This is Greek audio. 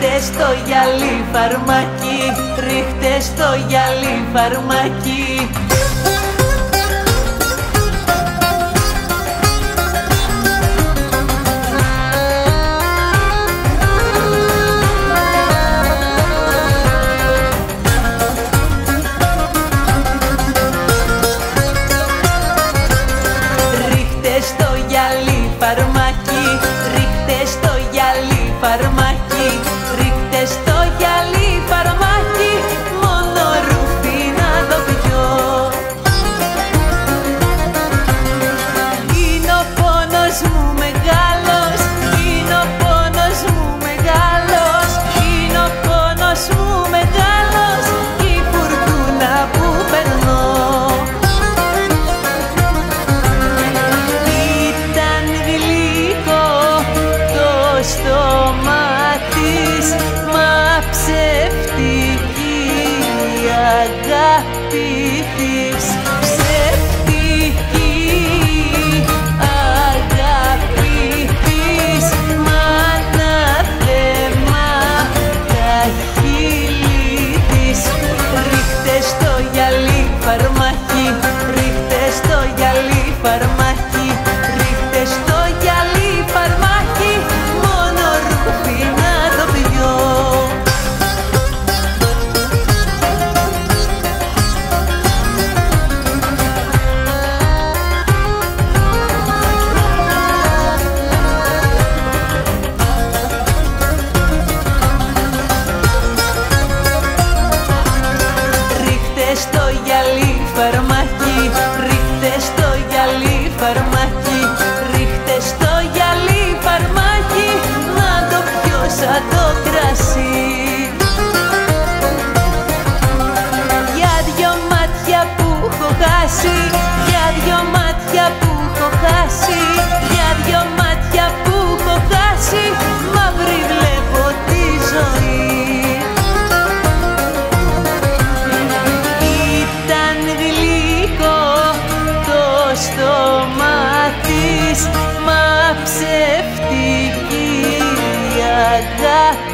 Ρίχτες στο γυαλί φαρμακι, ρίχτες στο γυαλί φαρμακι. Ρίχτες στο γυαλί φαρμακι, ρίχτες στο γυαλί φαρμακι. μας ψεύτικη αγάπη της. Ρίχτες στο γυαλί φαρμάκι, ρίχτες στο γυαλί φαρμάκι. μα ψευτική αγάπη.